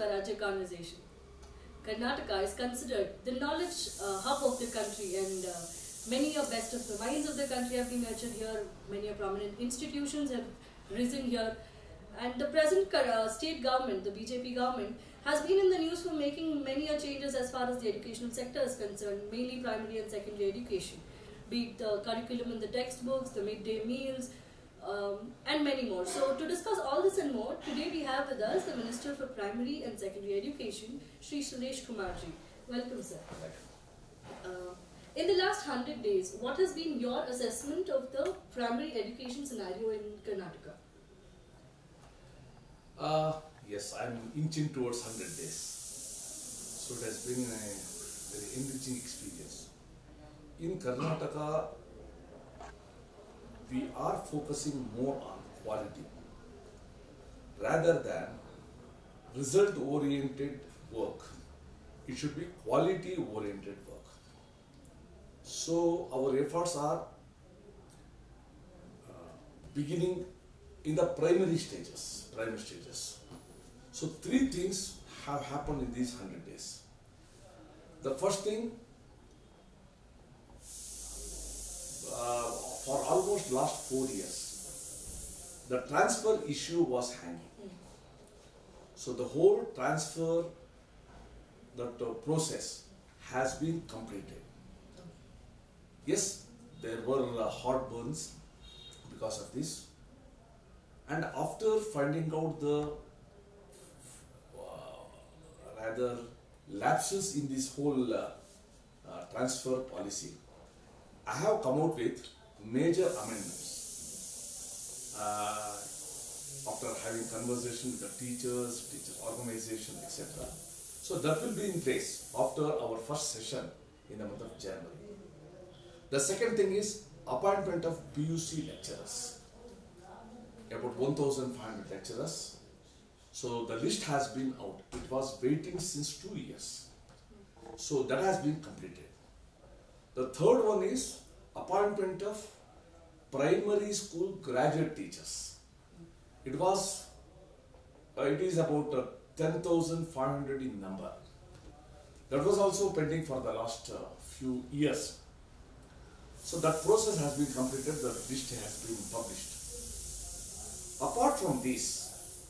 Swarajya conversation. Karnataka is considered the knowledge uh, hub of the country, and uh, many of best of the minds of the country have been nurtured here. Many prominent institutions have risen here, and the present uh, state government, the BJP government, has been in the news for making many changes as far as the educational sector is concerned, mainly primary and secondary education, be it the curriculum in the textbooks, the midday meals, um, and many more. So, to discuss all this and more, today we have with us the Minister for Primary and Secondary Education, Sri Suresh Kumarji. Welcome, sir. Uh, in the last 100 days, what has been your assessment of the primary education scenario in Karnataka? Uh, yes, I'm inching towards 100 days. So it has been a very enriching experience. In Karnataka, we are focusing more on quality rather than result oriented work. It should be quality oriented work. So our efforts are uh, beginning in the primary stages, primary stages. So three things have happened in these 100 days. The first thing, uh, for almost last four years, the transfer issue was hanging. So the whole transfer, that uh, process has been completed. Yes, there were heartburns because of this. And after finding out the uh, rather lapses in this whole uh, uh, transfer policy, I have come out with major amendments. Uh, after having conversation with the teachers, teacher organization, etc. So that will be in place after our first session in the month of January. The second thing is appointment of PUC lecturers. About 1,500 lecturers. So the list has been out. It was waiting since two years. So that has been completed. The third one is appointment of primary school graduate teachers. It was, uh, it is about uh, 10,500 in number. That was also pending for the last uh, few years. So that process has been completed, the list has been published. Apart from this,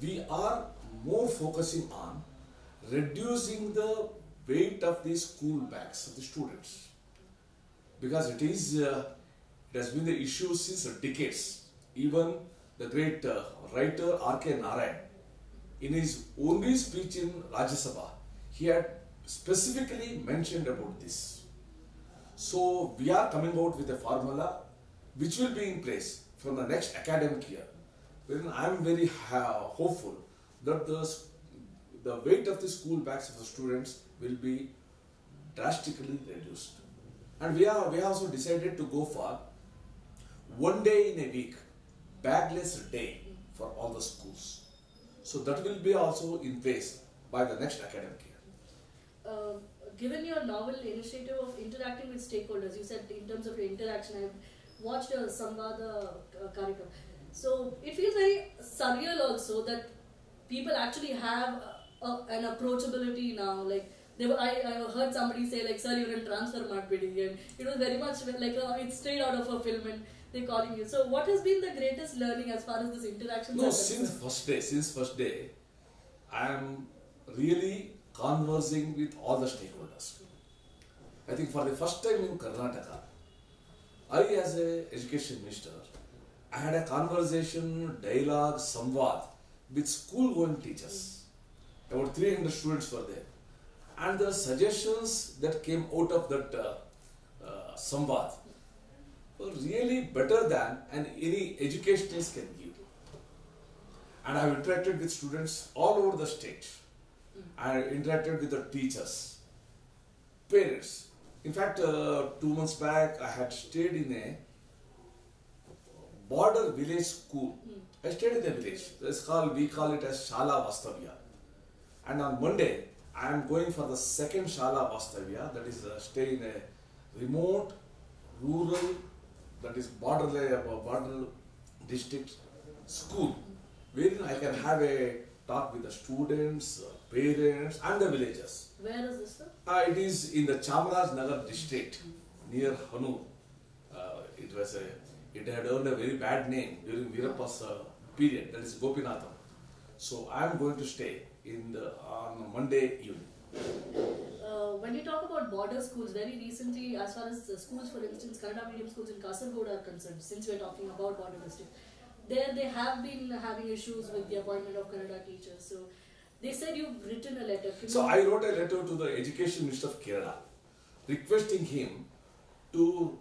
we are more focusing on reducing the weight of the school bags of the students. Because it is, uh, it has been the issue since decades. Even the great uh, writer R.K. Narayan, in his only speech in Rajya Sabha, he had specifically mentioned about this. So we are coming out with a formula which will be in place from the next academic year. Wherein I am very hopeful that the, the weight of the school bags of the students will be drastically reduced. And we, are, we also decided to go for one day in a week, bagless day for all the schools. So that will be also in place by the next academic year. Uh, given your novel initiative of interacting with stakeholders, you said in terms of your interaction, I've watched a Samvada uh, Karikam. So it feels very surreal also that people actually have uh, an approachability now. Like they were, I, I heard somebody say like, "Sir, you're in transfer marketing," and it was very much like uh, it's straight out of a film, and they're calling you. So what has been the greatest learning as far as this interaction? No, since first day, since first day, I am really conversing with all the stakeholders. I think for the first time in Karnataka, I as a education minister, I had a conversation, dialogue, samvad with school going teachers. About 300 students were there. And the suggestions that came out of that uh, uh, samvad were really better than an any educationalist can give. And I have interacted with students all over the state. I have interacted with the teachers, parents. In fact, uh, two months back, I had stayed in a border village school. I stayed in the village. It's called, we call it as Shala Vastavya. And on Monday, I am going for the second Shala Vastavya, that is uh, stay in a remote, rural, that is border, border district school, wherein I can have a talk with the students, uh, parents, and the villagers. Where is this, sir? Uh, it is in the Chamaraj Nagar district near Hanur. Uh, it was a, it had earned a very bad name during Veerappan's uh, period, that is Gopinatham. So I am going to stay in the, on Monday evening. Uh, when you talk about border schools, very recently, as far as the schools, for instance, Kannada medium schools in Kasargod are concerned, since we are talking about border district, there they have been having issues with the appointment of Kannada teachers. So they said you've written a letter. Can So I wrote a letter to the Education Minister of Kerala requesting him to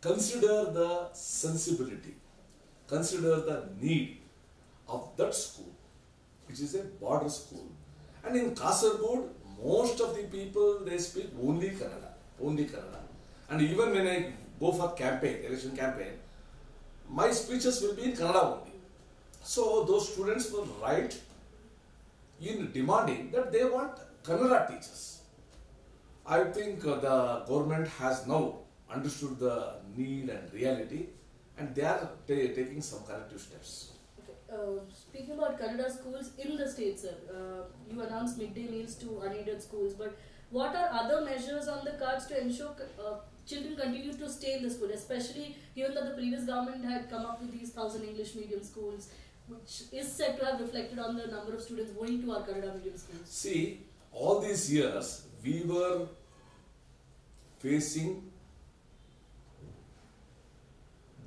consider the sensibility, consider the need of that school, which is a border school. And in Kasargod, most of the people they speak only Kannada, only Kannada. And even when I go for campaign, election campaign, my speeches will be in Kannada only. So those students were right in demanding that they want Kannada teachers. I think uh, the government has now understood the need and reality and they are taking some corrective steps. Speaking about Kannada schools in the state, sir, uh, you announced midday meals to unaided schools, but what are other measures on the cards to ensure uh, children continue to stay in the school, especially given that the previous government had come up with these thousand English medium schools, which is said to have reflected on the number of students going to our Kannada medium schools? See, all these years we were facing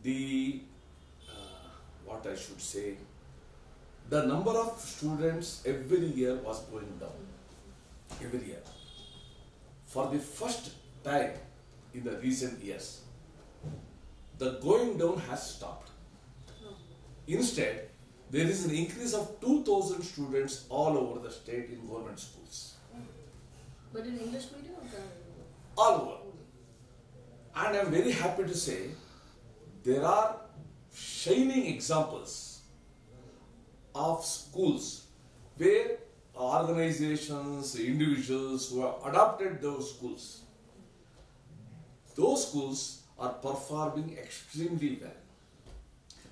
the uh, what I should say, the number of students every year was going down. Every year. For the first time in the recent years, the going down has stopped. Instead, there is an increase of 2000 students all over the state in government schools. But in English medium or Kannada medium? All over. And I'm very happy to say there are shining examples of schools where organizations, individuals who have adopted those schools. Those schools are performing extremely well.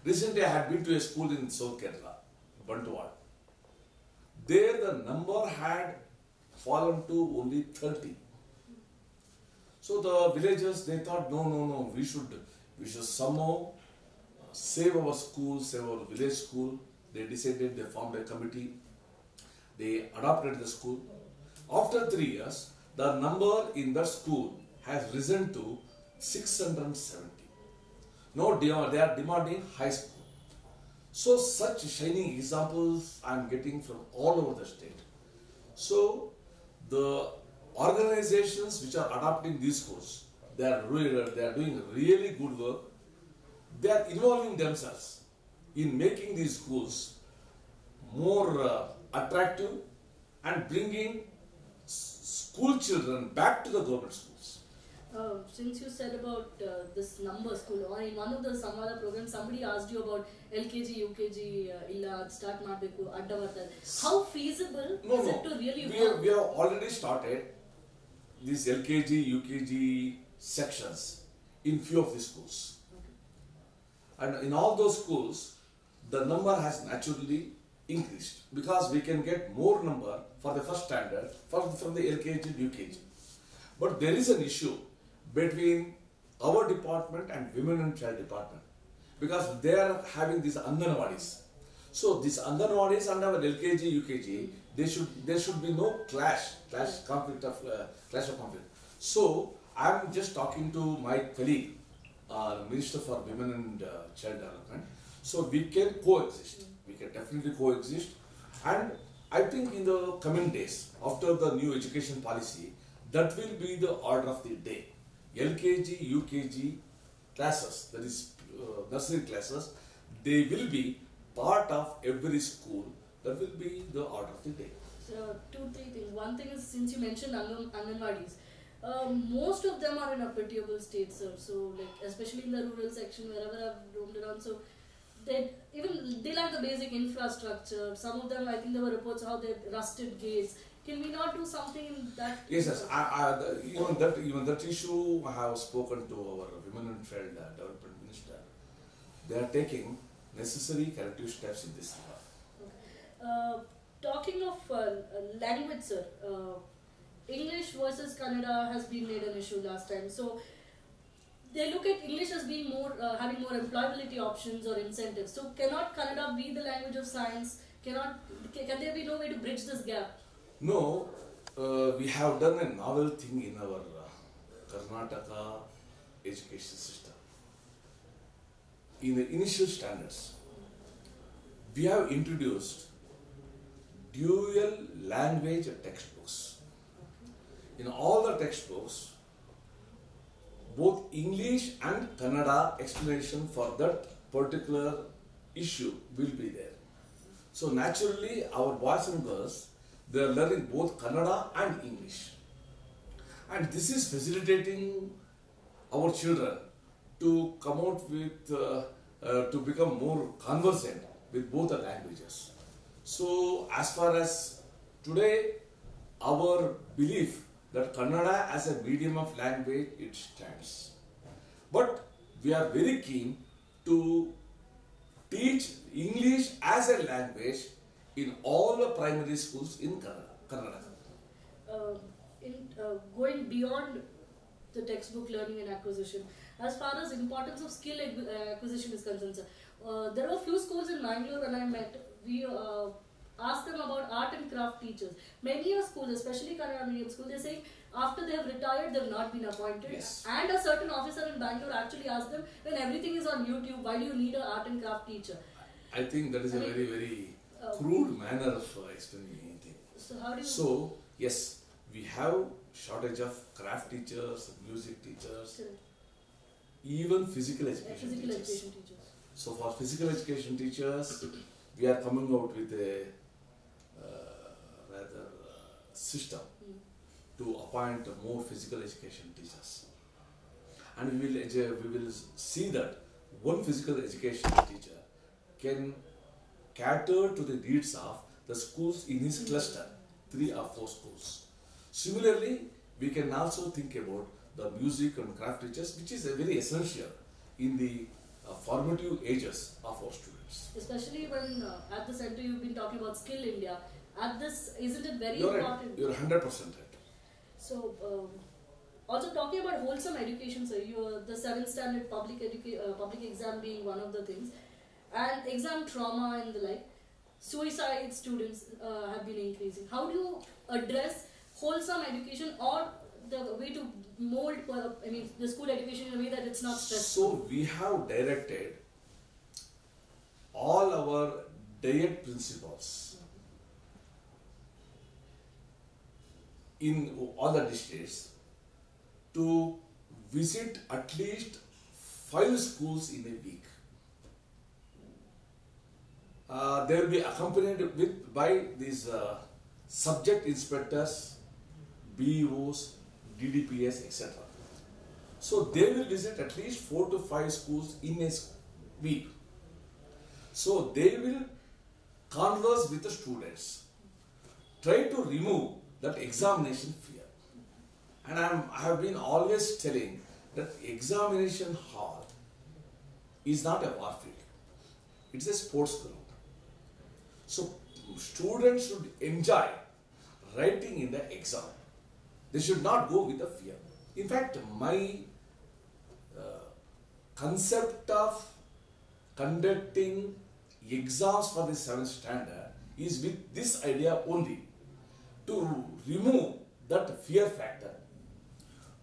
Recently, I had been to a school in South Kanara, Bantwal. There, the number had fallen to only 30. So the villagers they thought, no, no, no, we should, we should somehow uh, save our school, save our village school. They decided, they formed a committee. They adopted the school. After three years, the number in the school has risen to 670. No, they are, they are demanding high school. So such shining examples I am getting from all over the state. So the organizations which are adopting these schools, they are they are doing really good work. They are involving themselves in making these schools more uh, attractive and bringing s- school children back to the government schools. Uh, since you said about uh, this number school, or in one of the Samvada programs, somebody asked you about LKG, UKG, uh, illa start ಮಾಡಬೇಕು ಅಡ್ಡ ಬರ್ತಾರೆ. How feasible No, is no. it to really we, have, work? we have already started these LKG, UKG sections in few of the schools. And in all those schools, the number has naturally increased because we can get more number for the first standard from, the LKG and UKG. But there is an issue between our department and women and child department because they are having these Anganwadis. So these Anganwadis and our LKG, UKG, they should there should be no clash, clash conflict of uh, clash of conflict. So I'm just talking to my colleague, uh, Minister for Women and uh, Child Development. So we can coexist. We can definitely coexist, and I think in the coming days after the new education policy, that will be the order of the day. LKG, UKG classes, that is uh, nursery classes, they will be part of every school. That will be the order of the day. So, two, three things. One thing is, since you mentioned Angan, Anganwadis, uh, most of them are in a pitiable state, sir. So, like, especially in the rural section, wherever I've roamed around, so they even they lack the basic infrastructure. Some of them, I think there were reports how they rusted gates. Can we not do something in that? Yes, yes. I, I, the, even that even that issue I have spoken to our women and child uh, development minister. They are taking necessary corrective steps in this regard. Uh, talking of uh, uh, language, sir, uh, English versus Kannada has been made an issue last time. So they look at English as being more uh, having more employability options or incentives. So cannot Kannada be the language of science? Cannot can, there be no way to bridge this gap? No, uh, we have done a novel thing in our uh, Karnataka education system. In the initial standards, we have introduced dual language textbooks. In all the textbooks, both English and Kannada explanation for that particular issue will be there. So naturally, our boys and girls they are learning both Kannada and English, and this is facilitating our children to come out with uh, uh, to become more conversant with both the languages. So as far as today, our belief that Kannada as a medium of language it stands, but we are very keen to teach English as a language in all the primary schools in Kannada. Uh, in uh, going beyond the textbook learning and acquisition, as far as importance of skill uh, acquisition is concerned, sir, uh, there are a few schools in Bangalore and I met. We asked them about art and craft teachers. Many a schools, especially Kannada medium school, they're saying after they have retired, they've not been appointed. Yes. And a certain officer in Bangalore actually asked them, when everything is on YouTube, why do you need an art and craft teacher? I think that is a I mean, very very uh, crude manner of uh, explaining anything. So how do you? So yes, we have shortage of craft teachers, music teachers, even physical education physical teachers. education teachers. So for physical education teachers, we are coming out with a uh, system to appoint more physical education teachers, and we will we will see that one physical education teacher can cater to the needs of the schools in his cluster, three or four schools. Similarly, we can also think about the music and craft teachers, which is very essential in the uh, formative ages of our students. Especially when uh, at the center you've been talking about Skill India. At this, isn't it very You're right. important? You're hundred percent right. So, um, also talking about wholesome education, so you are the seventh standard public educa- uh, public exam being one of the things, and exam trauma and the like. Suicide students uh, have been increasing. How do you address wholesome education or the way to mold, uh, I mean, the school education in a way that it's not stressful? So we have directed all our DIET principles in other the districts to visit at least five schools in a week. Uh, they will be accompanied with by these uh, subject inspectors, BEOs, DDPS, etc. So they will visit at least four to five schools in a week. So they will converse with the students, try to remove that examination fear. And I'm, I have been always telling that examination hall is not a war field. It's a sports ground. So students should enjoy writing in the exam. They should not go with the fear. In fact, my uh, concept of conducting exams for the seventh standard is with this idea only to remove that fear factor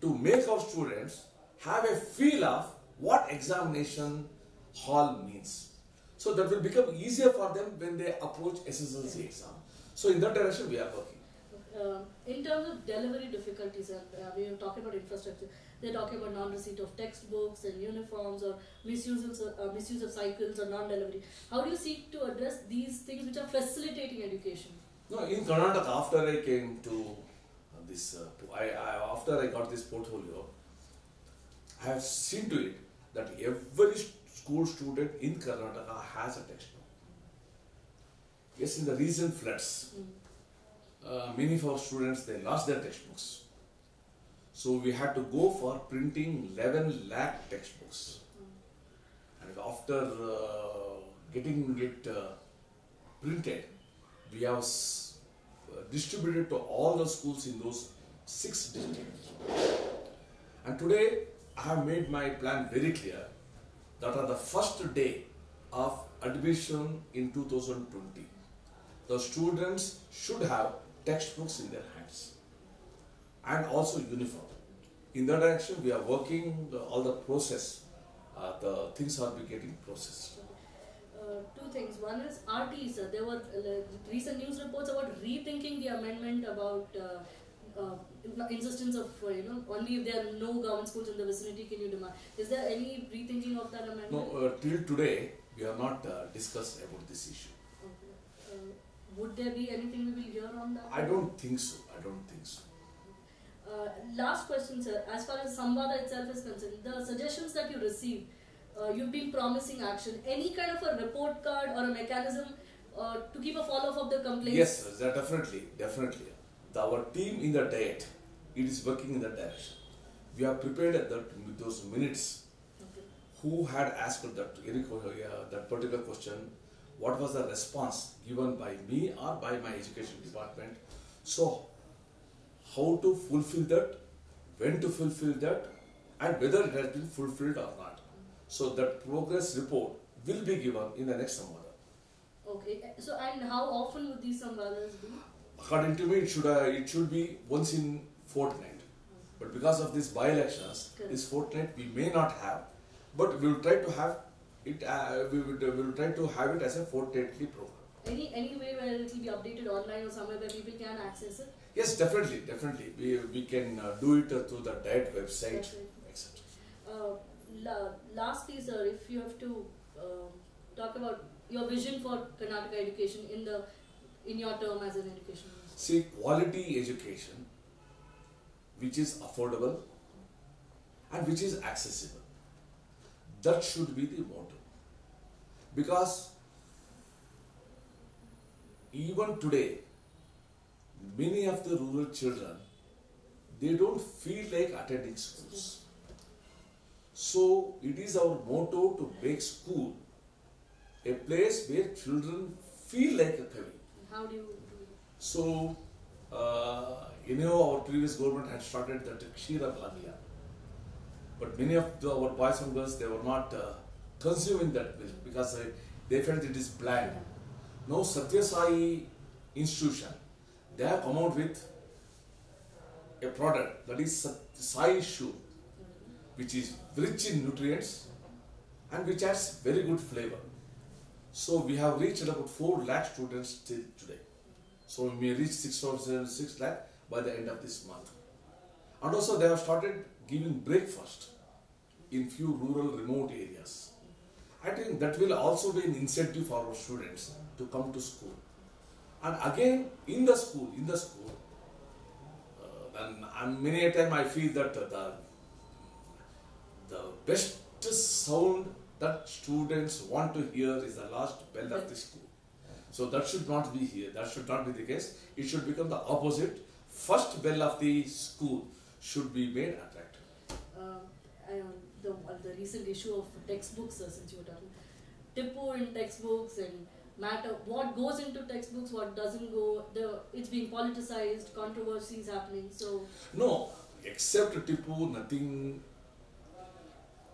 to make our students have a feel of what examination hall means. So that will become easier for them when they approach SSLC exam. So in that direction we are working. uh, in terms of delivery difficulties, uh, we are talking about infrastructure, they're talking about non-receipt of textbooks and uniforms or misuse of, uh, misuse of cycles or non-delivery. How do you seek to address these things which are facilitating education? No, in Karnataka, after I came to uh, this, uh, I, I, after I got this portfolio, I have seen to it that every school student in Karnataka has a textbook. Yes, in the recent floods, Mm. uh, many of our students they lost their textbooks. So we had to go for printing 11 lakh textbooks. And after uh, getting it uh, printed, we have uh, distributed to all the schools in those six districts. And today, I have made my plan very clear that on the first day of admission in 2020, the students should have textbooks in their hands and also uniform. In that direction, we are working all the process. Uh, the things are getting processed. Two things. One is RTE. Uh, there were recent news reports about rethinking the amendment about uh, uh, insistence of uh, you know only if there are no government schools in the vicinity can you demand. Is there any rethinking of that amendment? No, uh, till today, we have not uh, discussed about this issue. Okay. Uh, would there be anything we will hear on that? I don't think so. I don't think so. Uh, last question, sir. As far as Samvada itself is concerned, the suggestions that you receive, uh, you've been promising action. Any kind of a report card or a mechanism uh, to keep a follow up of the complaints? Yes, sir, definitely, definitely. The, our team in the DIET, it is working in that direction. We have prepared that those minutes. Okay. Who had asked that any that particular question? What was the response given by me or by my education department? So, how to fulfill that, when to fulfill that, and whether it has been fulfilled or not. So that progress report will be given in the next Samvada. Okay. So, and how often would these Samvadas be? According to me, it should uh, it should be once in fortnight. But because of these by-elections, this fortnight we may not have, but we will try to have it. Uh, we will we will try to have it as a fortnightly program. Any any way where it will be updated online or somewhere where people can access it? Yes, definitely, definitely. We we can uh, do it uh, through the DIET website, That's lastly, sir, if you have to uh, talk about your vision for Karnataka education in the in your term as an education minister. See, quality education, which is affordable and which is accessible. That should be the motto. Because even today, many of the rural children, they don't feel like attending schools. So it is our motto to make school a place where children feel like a coming. How do you do it? So, uh, you know, our previous government had started the Kshira Bhagya. But many of the, our boys and girls, they were not uh, consuming that milk because uh, they felt it is bland. Now, Satya Sai institution, they have come out with a product that is Sai Sure, which is rich in nutrients and which has very good flavor. So, we have reached about 4 lakh students till today. So we may reach 6,000, 6 lakh by the end of this month. And also they have started giving breakfast in few rural remote areas. I think that will also be an incentive for our students to come to school. And again, in the school, in the school, uh, and, and many a time I feel that the, the best sound that students want to hear is the last bell of the school. So that should not be here. That should not be the case. It should become the opposite. First bell of the school should be made attractive. Uh, I the uh, the recent issue of textbooks, uh, since you were talking, Tipu in textbooks and matter what goes into textbooks, what doesn't go. The it's being politicized, controversies happening. So No, except Tipu, nothing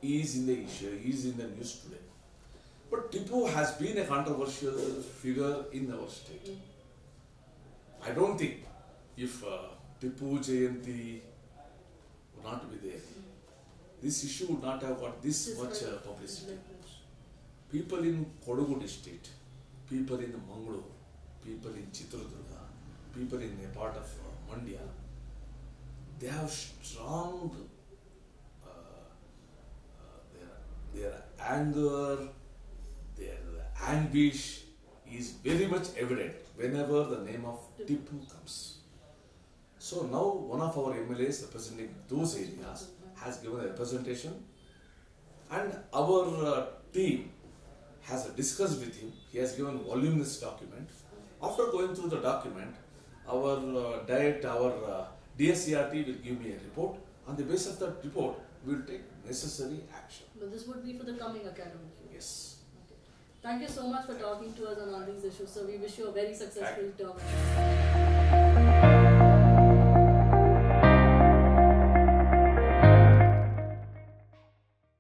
is in the issue, is in the news today. But Tipu has been a controversial figure in our state. I don't think if uh, Tipu Jayanti would not be there, this issue would not have got this much uh, publicity. people in Kodagu district, people in Mangalore, people in Chitradurga, people in a part of uh, Mandya, they have strong uh, uh, their, anger, their anguish is very much evident whenever the name of Tipu comes. So now one of our MLAs representing those areas has given a representation and our uh, team has discussed with him. He has given voluminous document. After going through the document, our uh, DIET, our uh, DSERT will give me a report. On the basis of that report, we will take necessary action. But this would be for the coming academic year. Yes. Okay. Thank you so much for talking to us on all these issues. So we wish you a very successful talk.